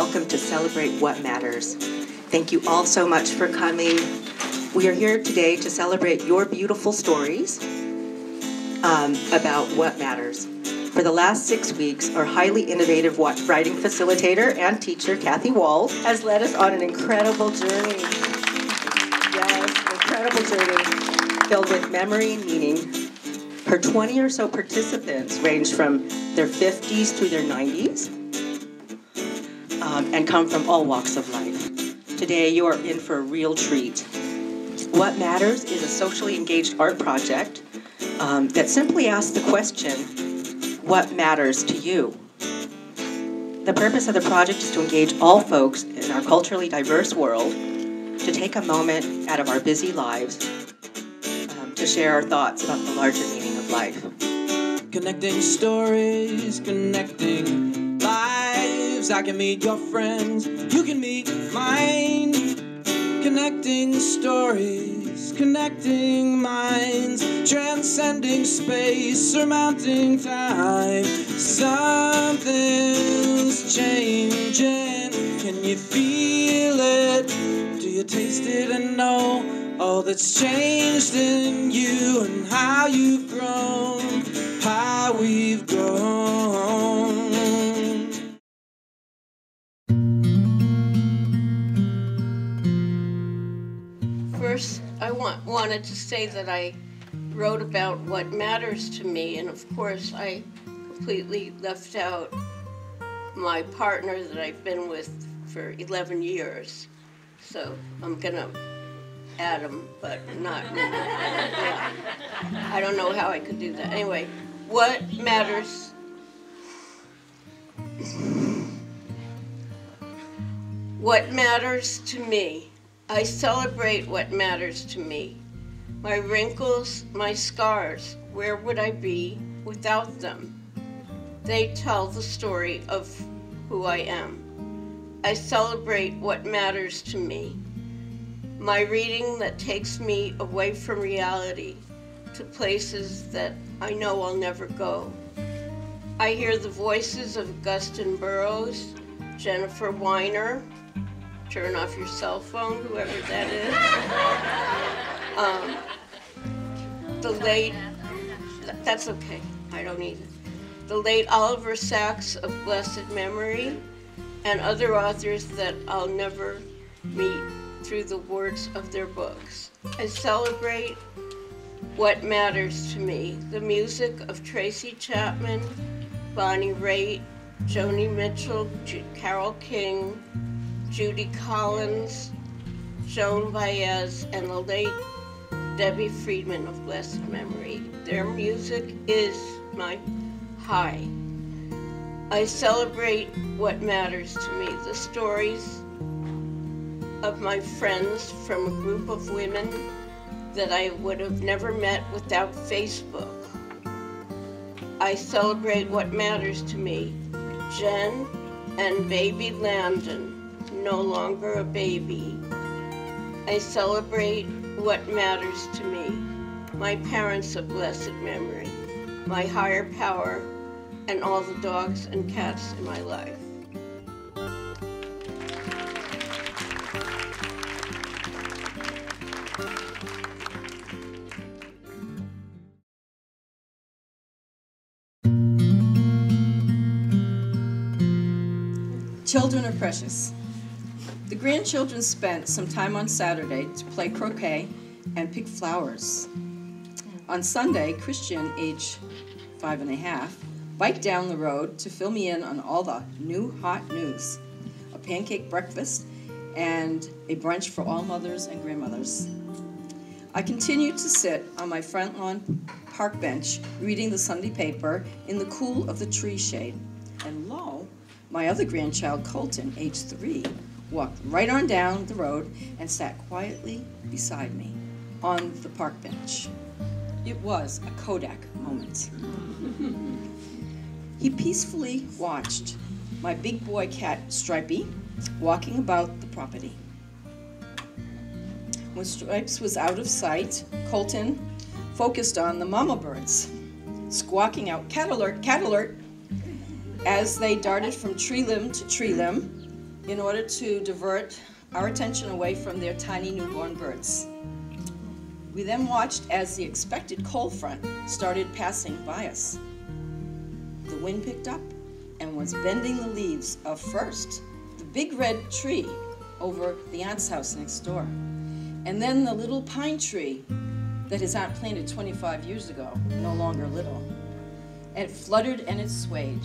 welcome to celebrate what matters. Thank you all so much for coming. We are here today to celebrate your beautiful stories um, about what matters. For the last six weeks, our highly innovative writing facilitator and teacher, Kathy Wall, has led us on an incredible journey. Yes, incredible journey filled with memory and meaning. Her 20 or so participants range from their 50s through their 90s um, and come from all walks of life. Today, you are in for a real treat. What Matters is a socially engaged art project um, that simply asks the question what matters to you? The purpose of the project is to engage all folks in our culturally diverse world to take a moment out of our busy lives um, to share our thoughts about the larger meaning of life. Connecting stories, connecting lives. I can meet your friends, you can meet mine. Connecting stories connecting minds, transcending space, surmounting time. Something's changing. Can you feel it? Do you taste it and know all that's changed in you and how you've grown, how we've grown? Wanted to say that I wrote about what matters to me, and of course, I completely left out my partner that I've been with for 11 years. So I'm to add him, but not. Yeah. I don't know how I could do that. Anyway, what matters. What matters to me I celebrate what matters to me. My wrinkles, my scars, where would I be without them? They tell the story of who I am. I celebrate what matters to me. My reading that takes me away from reality to places that I know I'll never go. I hear the voices of Augusten Burroughs, Jennifer Weiner, turn off your cell phone, whoever that is. Um, the late, that's okay, I don't need it. The late Oliver Sacks of blessed memory, and other authors that I'll never meet through the words of their books. I celebrate what matters to me the music of Tracy Chapman, Bonnie Raitt, Joni Mitchell, Carole King, Judy Collins, Joan Baez, and the late Debbie Friedman of blessed memory. Their music is my high. I celebrate what matters to me the stories of my friends from a group of women that I would have never met without Facebook. I celebrate what matters to me Jen and baby Landon no longer a baby. I celebrate what matters to me, my parents of blessed memory, my higher power, and all the dogs and cats in my life. Children are precious. The grandchildren spent some time on Saturday to play croquet and pick flowers. On Sunday, Christian, age five and a half, biked down the road to fill me in on all the new hot news a pancake breakfast and a brunch for all mothers and grandmothers. I continued to sit on my front lawn park bench reading the Sunday paper in the cool of the tree shade. And lo, my other grandchild, Colton, age three, walked right on down the road and sat quietly beside me on the park bench. It was a Kodak moment. he peacefully watched my big boy cat, Stripey, walking about the property. When Stripes was out of sight, Colton focused on the mama birds, squawking out, cat alert, cat alert, as they darted from tree limb to tree limb in order to divert our attention away from their tiny newborn birds. We then watched as the expected cold front started passing by us. The wind picked up and was bending the leaves of first the big red tree over the aunt's house next door, and then the little pine tree that his aunt planted 25 years ago, no longer little. And it fluttered and it swayed.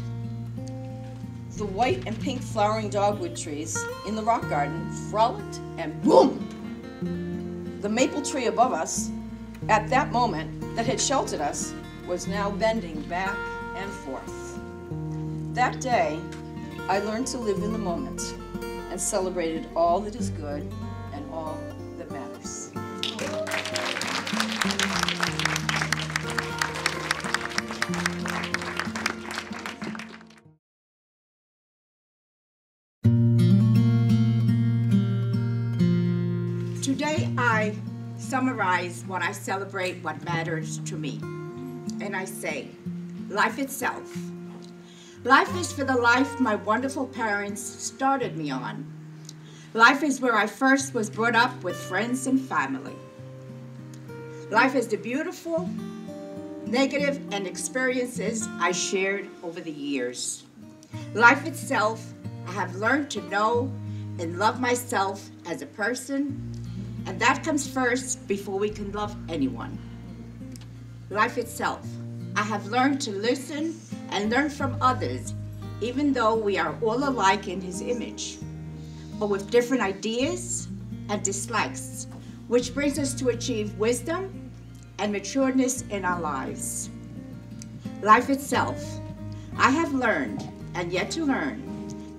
The white and pink flowering dogwood trees in the rock garden frolicked and boom! The maple tree above us, at that moment, that had sheltered us, was now bending back and forth. That day, I learned to live in the moment and celebrated all that is good summarize what I celebrate, what matters to me. And I say, life itself. Life is for the life my wonderful parents started me on. Life is where I first was brought up with friends and family. Life is the beautiful, negative, and experiences I shared over the years. Life itself, I have learned to know and love myself as a person, and that comes first before we can love anyone. Life itself, I have learned to listen and learn from others, even though we are all alike in His image, but with different ideas and dislikes, which brings us to achieve wisdom and matureness in our lives. Life itself, I have learned and yet to learn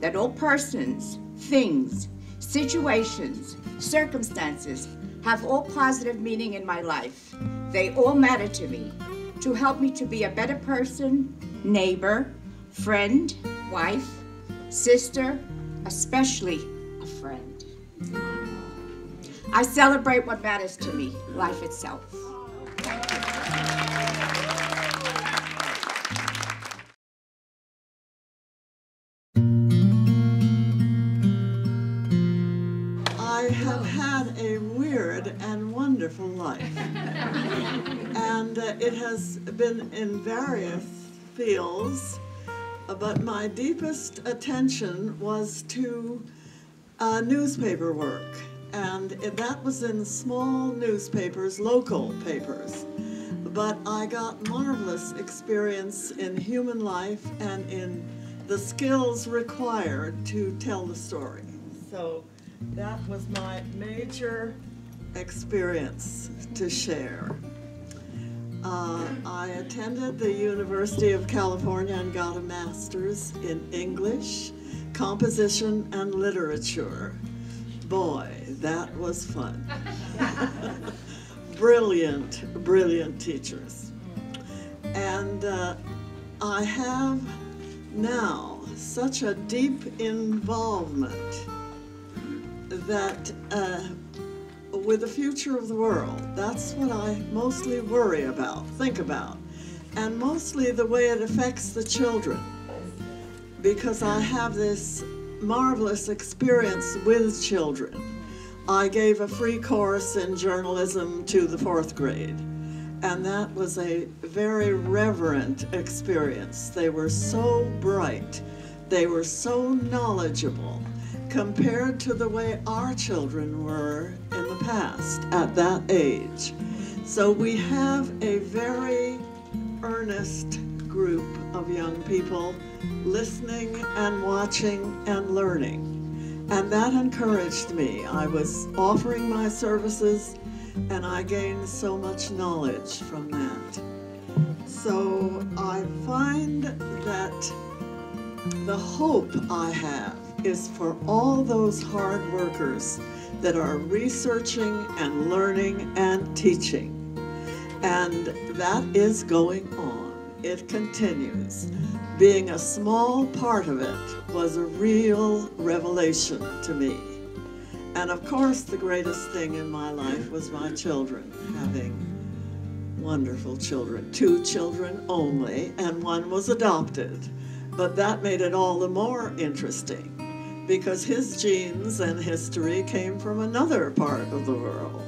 that all persons, things, situations, circumstances have all positive meaning in my life. They all matter to me to help me to be a better person, neighbor, friend, wife, sister, especially a friend. I celebrate what matters to me, life itself. Has been in various fields, uh, but my deepest attention was to uh, newspaper work. And that was in small newspapers, local papers. But I got marvelous experience in human life and in the skills required to tell the story. So that was my major experience to share. Uh, I attended the University of California and got a master's in English, composition, and literature. Boy, that was fun. brilliant, brilliant teachers. And uh, I have now such a deep involvement that uh, with the future of the world, that's what I mostly worry about, think about, and mostly the way it affects the children. Because I have this marvelous experience with children. I gave a free course in journalism to the fourth grade, and that was a very reverent experience. They were so bright, they were so knowledgeable compared to the way our children were in the past at that age. So we have a very earnest group of young people listening and watching and learning. And that encouraged me. I was offering my services and I gained so much knowledge from that. So I find that the hope I have is for all those hard workers that are researching and learning and teaching. And that is going on. It continues. Being a small part of it was a real revelation to me. And of course, the greatest thing in my life was my children, having wonderful children. Two children only, and one was adopted. But that made it all the more interesting because his genes and history came from another part of the world.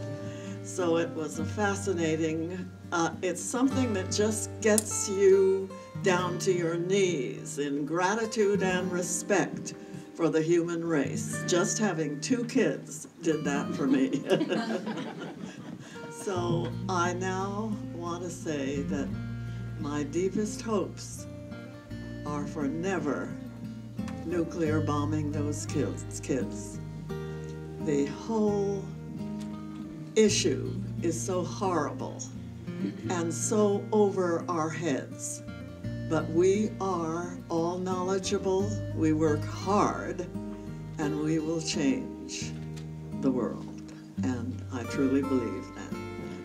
So it was a fascinating, uh, it's something that just gets you down to your knees in gratitude and respect for the human race. Just having two kids did that for me. so I now want to say that my deepest hopes are for never nuclear bombing those kids. kids. The whole issue is so horrible and so over our heads. But we are all knowledgeable, we work hard, and we will change the world. And I truly believe that.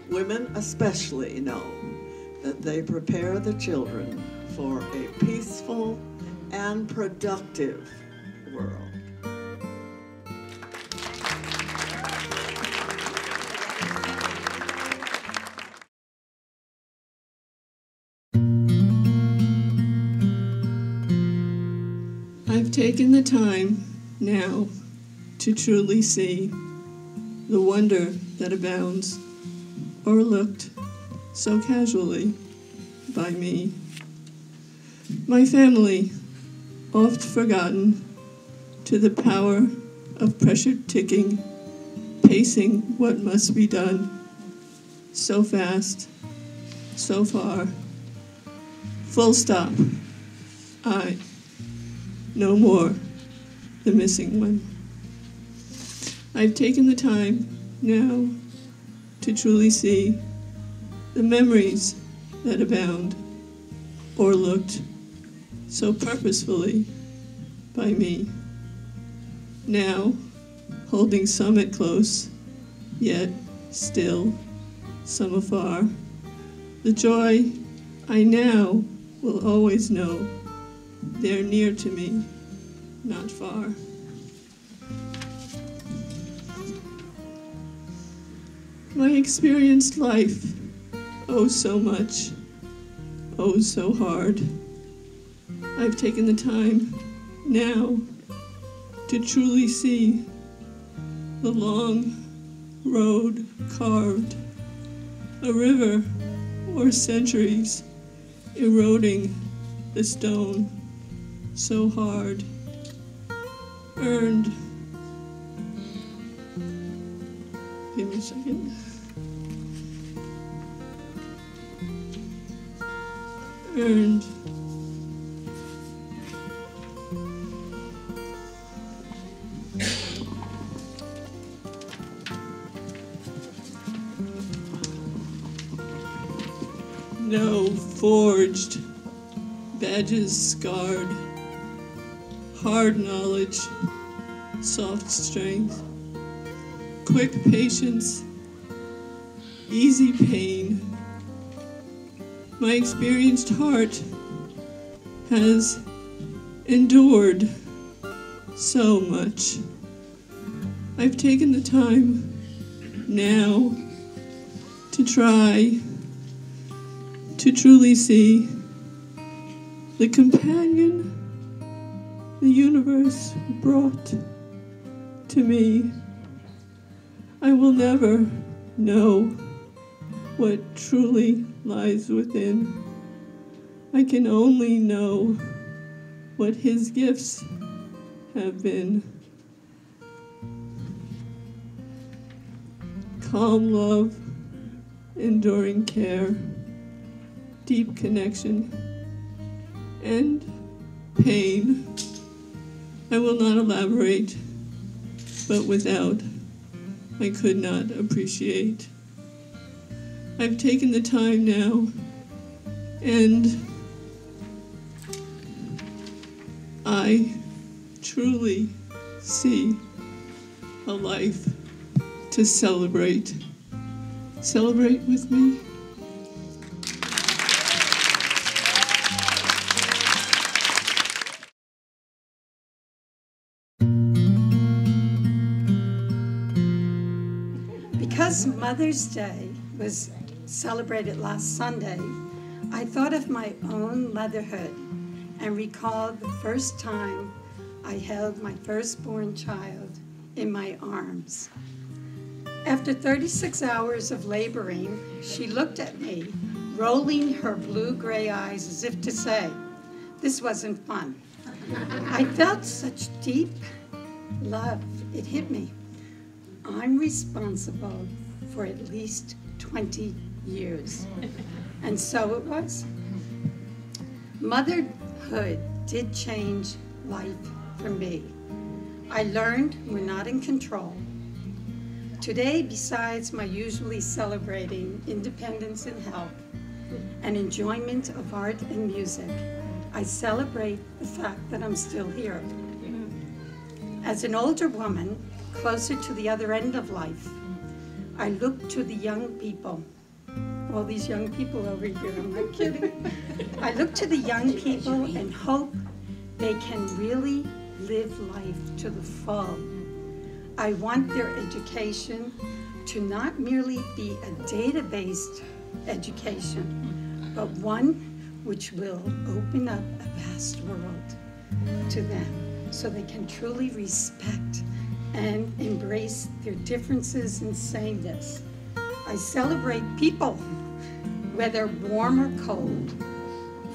Women especially know that they prepare the children for a peaceful and productive world. I've taken the time now to truly see the wonder that abounds, overlooked so casually by me. My family, oft forgotten, to the power of pressure ticking, pacing what must be done. So fast, so far. Full stop. I, no more, the missing one. I've taken the time now to truly see the memories that abound, overlooked so purposefully by me. Now, holding some at close, yet still some afar, the joy I now will always know they're near to me, not far. My experienced life, oh so much, oh so hard. I've taken the time now to truly see the long road carved, a river or centuries eroding the stone so hard, earned. Give me a second. Earned. No forged, badges scarred, hard knowledge, soft strength, quick patience, easy pain. My experienced heart has endured so much. I've taken the time now to try truly see the companion the universe brought to me. I will never know what truly lies within. I can only know what his gifts have been. Calm love, enduring care deep connection and pain. I will not elaborate, but without, I could not appreciate. I've taken the time now, and I truly see a life to celebrate. Celebrate with me. Because Mother's Day was celebrated last Sunday, I thought of my own motherhood and recalled the first time I held my firstborn child in my arms. After 36 hours of laboring, she looked at me, rolling her blue gray eyes as if to say, This wasn't fun. I felt such deep love, it hit me. I'm responsible for at least 20 years. And so it was. Motherhood did change life for me. I learned we're not in control. Today, besides my usually celebrating independence and health and enjoyment of art and music, I celebrate the fact that I'm still here. Mm-hmm. As an older woman, closer to the other end of life, I look to the young people. All these young people over here, I'm not kidding. I look to the young people and hope they can really live life to the full. I want their education to not merely be a data-based education, but one which will open up a vast world to them so they can truly respect and embrace their differences and sameness. I celebrate people, whether warm or cold,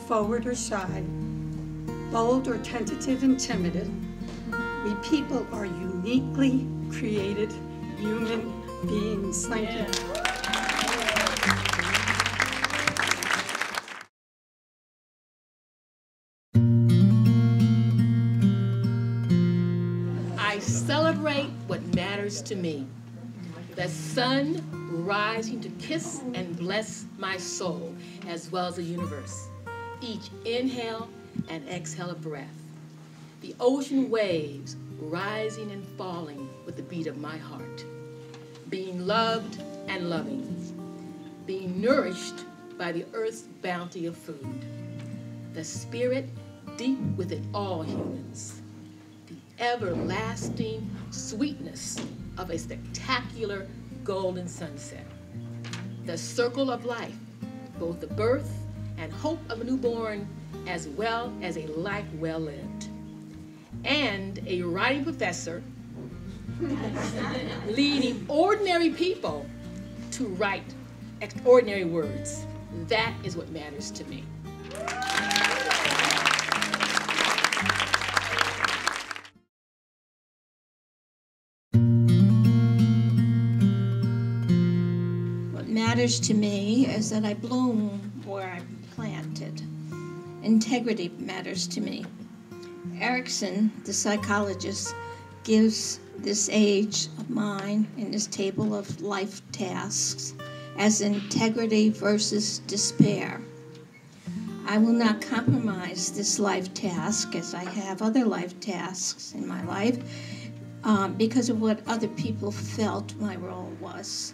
forward or shy, bold or tentative and timid. We people are uniquely created human beings. Thank you. I celebrate what matters to me. The sun rising to kiss and bless my soul, as well as the universe. Each inhale and exhale of breath. The ocean waves rising and falling with the beat of my heart. Being loved and loving. Being nourished by the earth's bounty of food. The spirit deep within all humans everlasting sweetness of a spectacular golden sunset. The circle of life, both the birth and hope of a newborn, as well as a life well lived. And a writing professor leading ordinary people to write extraordinary words. That is what matters to me. Matters to me is that I bloom where I'm planted. Integrity matters to me. Erikson, the psychologist, gives this age of mine in his table of life tasks as integrity versus despair. I will not compromise this life task as I have other life tasks in my life um, because of what other people felt my role was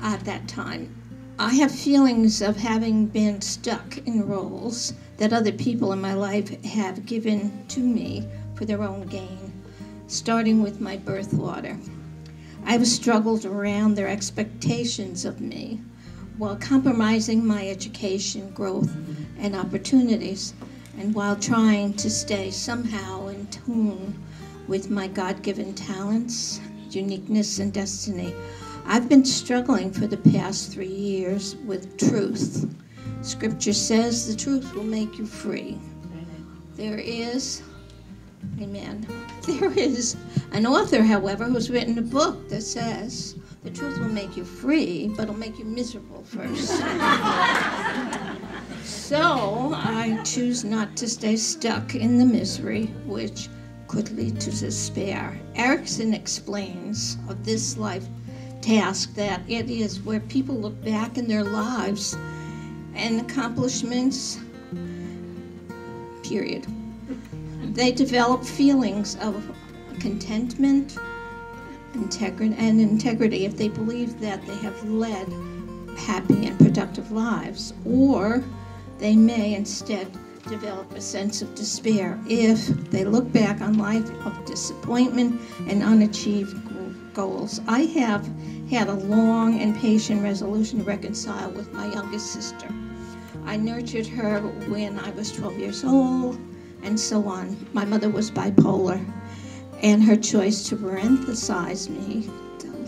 at that time. I have feelings of having been stuck in roles that other people in my life have given to me for their own gain, starting with my birth water. I've struggled around their expectations of me while compromising my education, growth, and opportunities, and while trying to stay somehow in tune with my God given talents, uniqueness, and destiny. I've been struggling for the past three years with truth. Scripture says the truth will make you free. There is, amen, there is an author, however, who's written a book that says the truth will make you free, but it'll make you miserable first. so I choose not to stay stuck in the misery, which could lead to despair. Erikson explains of this life task that it is where people look back in their lives and accomplishments, period. They develop feelings of contentment integrity, and integrity if they believe that they have led happy and productive lives, or they may instead develop a sense of despair if they look back on life of disappointment and unachieved goals. I have had a long and patient resolution to reconcile with my youngest sister. I nurtured her when I was 12 years old and so on. My mother was bipolar, and her choice to parenthesize me,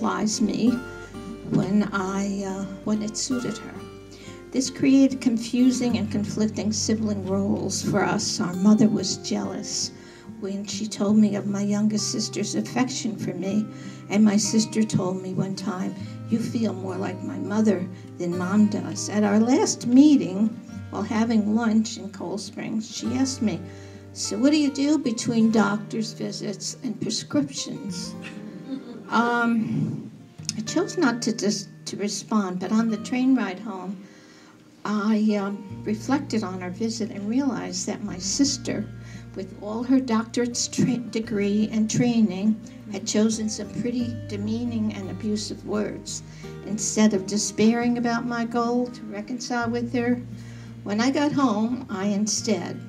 lies me, when I uh, when it suited her. This created confusing and conflicting sibling roles for us. Our mother was jealous when she told me of my youngest sister's affection for me, and my sister told me one time, You feel more like my mother than mom does. At our last meeting, while having lunch in Cold Springs, she asked me, So, what do you do between doctor's visits and prescriptions? Um, I chose not to just to respond, but on the train ride home, I um, reflected on our visit and realized that my sister, with all her doctorate's degree and training, had chosen some pretty demeaning and abusive words. Instead of despairing about my goal to reconcile with her, when I got home, I instead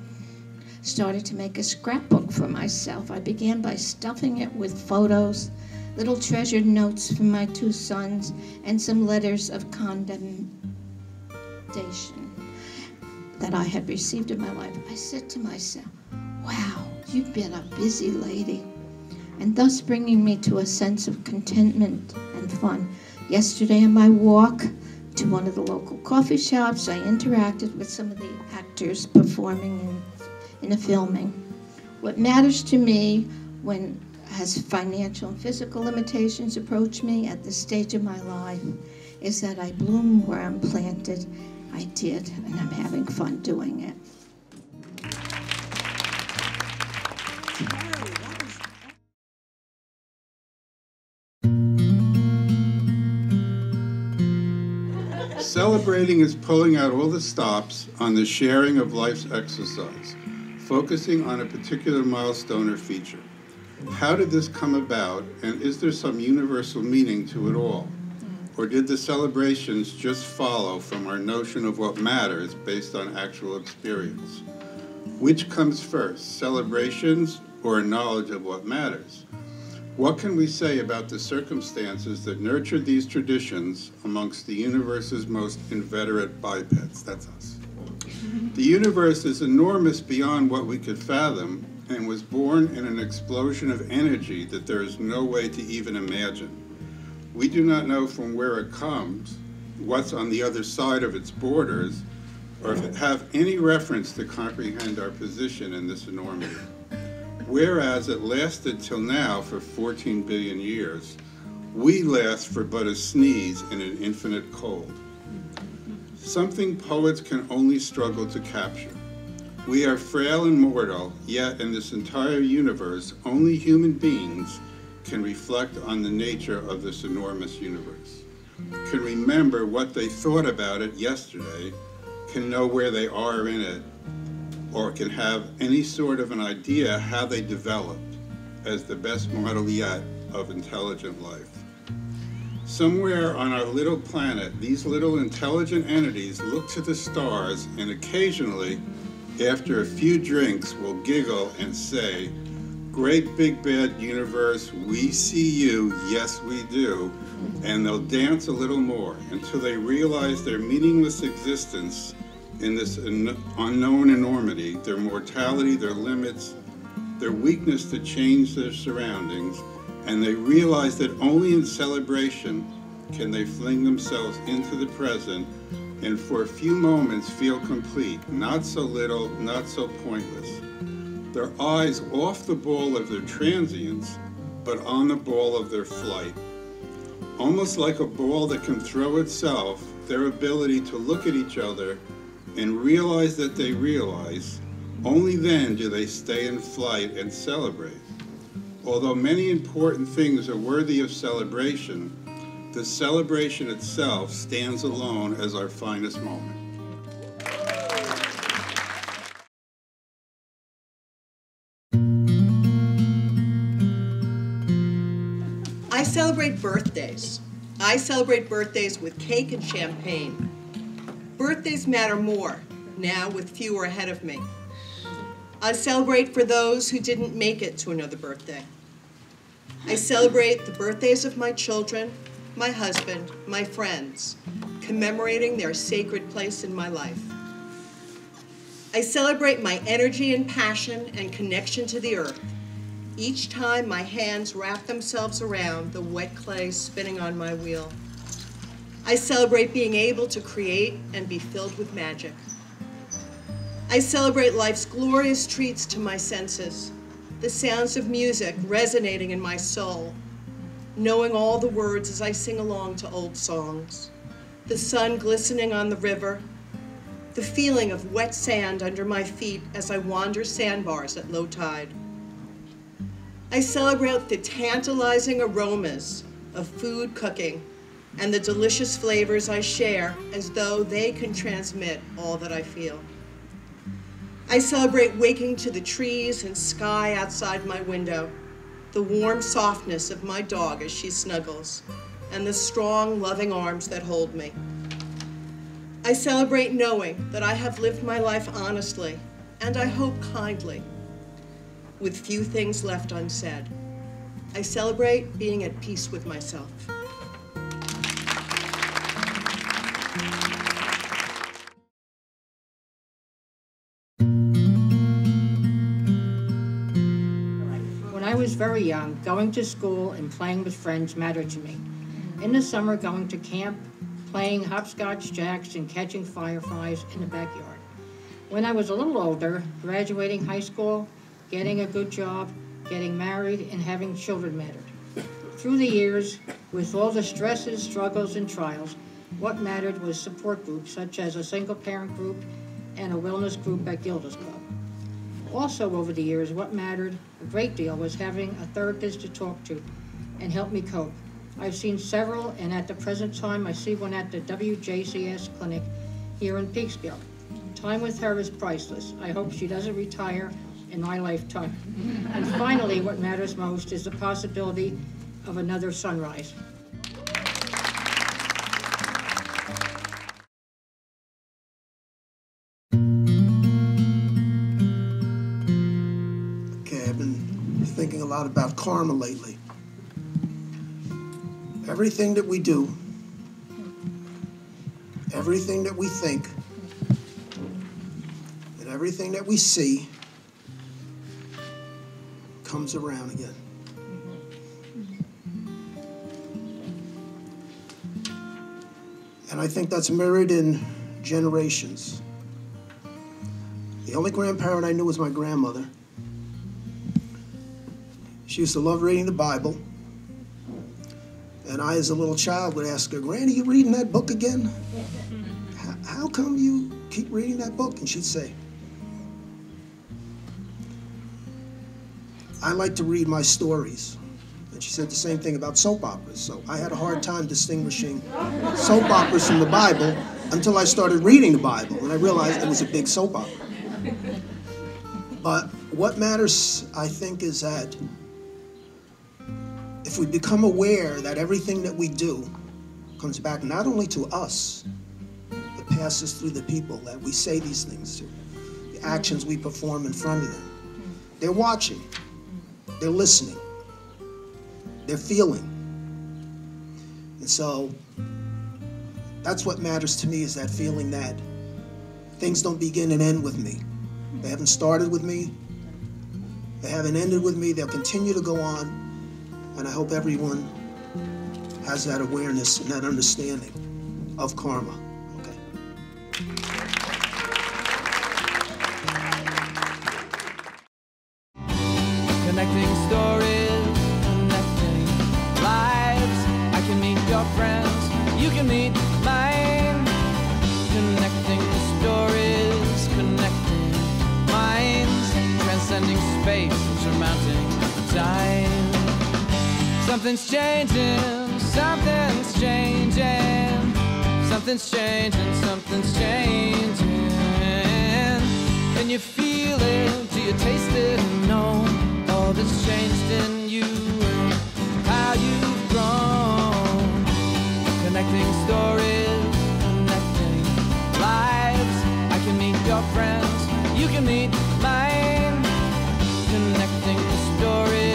started to make a scrapbook for myself. I began by stuffing it with photos, little treasured notes from my two sons, and some letters of condemnation that I had received in my life, I said to myself, Wow, you've been a busy lady. And thus bringing me to a sense of contentment and fun. Yesterday, on my walk to one of the local coffee shops, I interacted with some of the actors performing in, in a filming. What matters to me when as financial and physical limitations approach me at this stage of my life is that I bloom where I'm planted I did, and I'm having fun doing it. Celebrating is pulling out all the stops on the sharing of life's exercise, focusing on a particular milestone or feature. How did this come about, and is there some universal meaning to it all? Or did the celebrations just follow from our notion of what matters based on actual experience? Which comes first, celebrations or a knowledge of what matters? What can we say about the circumstances that nurtured these traditions amongst the universe's most inveterate bipeds? That's us. The universe is enormous beyond what we could fathom and was born in an explosion of energy that there is no way to even imagine. We do not know from where it comes, what's on the other side of its borders, or have any reference to comprehend our position in this enormity. Whereas it lasted till now for 14 billion years, we last for but a sneeze in an infinite cold. Something poets can only struggle to capture. We are frail and mortal, yet in this entire universe, only human beings can reflect on the nature of this enormous universe, can remember what they thought about it yesterday, can know where they are in it, or can have any sort of an idea how they developed as the best model yet of intelligent life. Somewhere on our little planet, these little intelligent entities look to the stars and occasionally, after a few drinks, will giggle and say, great big bad universe, we see you, yes we do, and they'll dance a little more until they realize their meaningless existence in this unknown enormity, their mortality, their limits, their weakness to change their surroundings, and they realize that only in celebration can they fling themselves into the present and for a few moments feel complete, not so little, not so pointless their eyes off the ball of their transience, but on the ball of their flight. Almost like a ball that can throw itself, their ability to look at each other and realize that they realize, only then do they stay in flight and celebrate. Although many important things are worthy of celebration, the celebration itself stands alone as our finest moment. I celebrate birthdays. I celebrate birthdays with cake and champagne. Birthdays matter more now with fewer ahead of me. I celebrate for those who didn't make it to another birthday. I celebrate the birthdays of my children, my husband, my friends, commemorating their sacred place in my life. I celebrate my energy and passion and connection to the earth. Each time my hands wrap themselves around the wet clay spinning on my wheel. I celebrate being able to create and be filled with magic. I celebrate life's glorious treats to my senses, the sounds of music resonating in my soul, knowing all the words as I sing along to old songs, the sun glistening on the river, the feeling of wet sand under my feet as I wander sandbars at low tide. I celebrate the tantalizing aromas of food cooking and the delicious flavors I share as though they can transmit all that I feel. I celebrate waking to the trees and sky outside my window, the warm softness of my dog as she snuggles, and the strong, loving arms that hold me. I celebrate knowing that I have lived my life honestly, and I hope kindly, with few things left unsaid. I celebrate being at peace with myself. Was very young, going to school and playing with friends mattered to me. In the summer, going to camp, playing hopscotch jacks, and catching fireflies in the backyard. When I was a little older, graduating high school, getting a good job, getting married, and having children mattered. Through the years, with all the stresses, struggles, and trials, what mattered was support groups such as a single parent group and a wellness group at Gilda's Club. Also, over the years, what mattered a great deal was having a therapist to talk to and help me cope. I've seen several, and at the present time, I see one at the WJCS clinic here in Peekskill. Time with her is priceless. I hope she doesn't retire in my lifetime. And finally, what matters most is the possibility of another sunrise. Lot about karma lately. Everything that we do, everything that we think, and everything that we see comes around again. And I think that's mirrored in generations. The only grandparent I knew was my grandmother. She used to love reading the Bible. And I, as a little child, would ask her, Granny, you reading that book again? "How- How come you keep reading that book? And she'd say, I like to read my stories. And she said the same thing about soap operas. So I had a hard time distinguishing soap operas from the Bible until I started reading the Bible. And I realized it was a big soap opera. But what matters, I think, is that if we become aware that everything that we do comes back not only to us, but passes through the people that we say these things to, the actions we perform in front of them. They're watching, they're listening, they're feeling. And so that's what matters to me is that feeling that things don't begin and end with me. They haven't started with me, they haven't ended with me, they'll continue to go on. And I hope everyone has that awareness and that understanding of karma. Okay. Connecting stories, connecting lives. I can meet your friends, you can meet mine. Connecting stories, connecting minds, transcending space, surmounting time. Something's changing, something's changing, something's changing, something's changing. Can you feel it? Do you taste it? No, all that's changed in you how you've grown. Connecting stories, connecting lives. I can meet your friends, you can meet mine. Connecting stories,